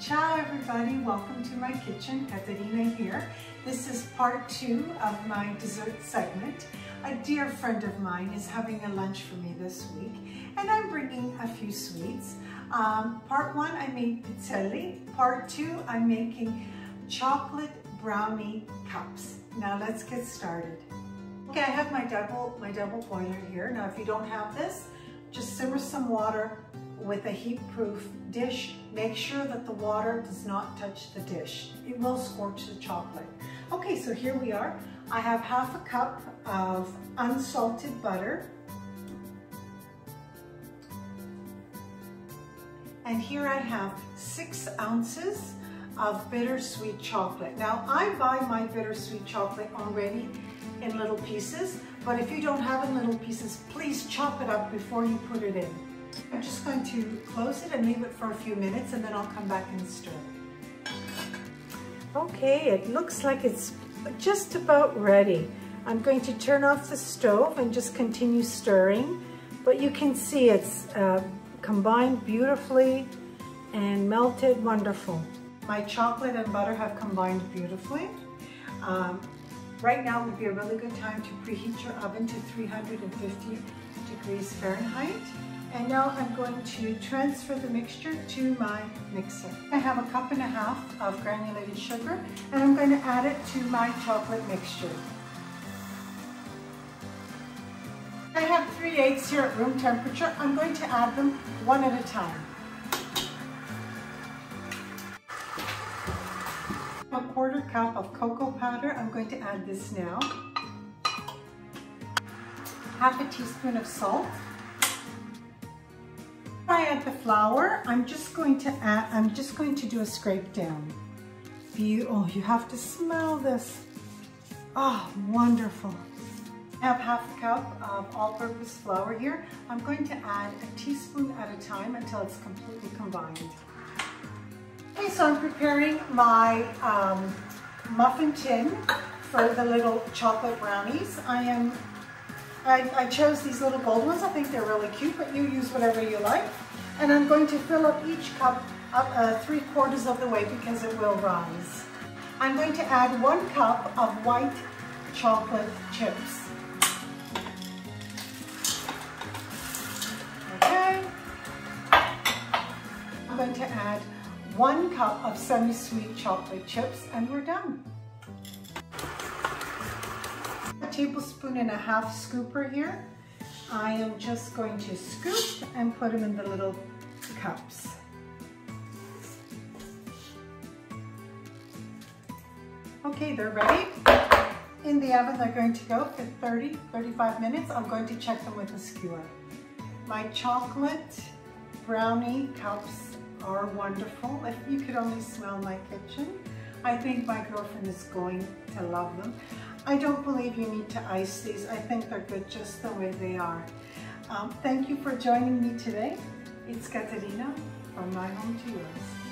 Ciao everybody, welcome to my kitchen, Caterina here. This is part two of my dessert segment. A dear friend of mine is having a lunch for me this week and I'm bringing a few sweets. Um, part one, I made pizzelle. Part two, I'm making chocolate brownie cups. Now let's get started. Okay, I have my double, my double boiler here. Now if you don't have this, just simmer some water with a heat-proof dish. Make sure that the water does not touch the dish. It will scorch the chocolate. Okay, so here we are. I have half a cup of unsalted butter. And here I have six ounces of bittersweet chocolate. Now I buy my bittersweet chocolate already in little pieces, but if you don't have in little pieces, please chop it up before you put it in. I'm just going to close it and leave it for a few minutes and then I'll come back and stir. Okay, it looks like it's just about ready. I'm going to turn off the stove and just continue stirring, but you can see it's uh, combined beautifully and melted wonderful. My chocolate and butter have combined beautifully. Um, right now would be a really good time to preheat your oven to 350 degrees Fahrenheit. And now I'm going to transfer the mixture to my mixer. I have a cup and a half of granulated sugar and I'm going to add it to my chocolate mixture. I have three eggs here at room temperature. I'm going to add them one at a time. A quarter cup of cocoa powder. I'm going to add this now. Half a teaspoon of salt. The flour, I'm just going to add, I'm just going to do a scrape down. You, oh, you have to smell this. Oh, wonderful. I have half a cup of all-purpose flour here. I'm going to add a teaspoon at a time until it's completely combined. Okay, so I'm preparing my um, muffin tin for the little chocolate brownies. I am I, I, chose these little gold ones. I think they're really cute, but you use whatever you like. And I'm going to fill up each cup up uh, three quarters of the way because it will rise. I'm going to add one cup of white chocolate chips. Okay. I'm going to add one cup of semi-sweet chocolate chips and we're done A tablespoon and a half scooper here. I am just going to scoop and put them in the little cups. Okay, they're ready. In the oven, they're going to go for 30, 35 minutes. I'm going to check them with a skewer. My chocolate brownie cups are wonderful. If you could only smell my kitchen, I think my girlfriend is going to love them. I don't believe you need to ice these. I think they're good just the way they are. Um, thank you for joining me today. It's Caterina from my home to yours.